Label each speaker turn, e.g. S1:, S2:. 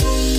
S1: Bye.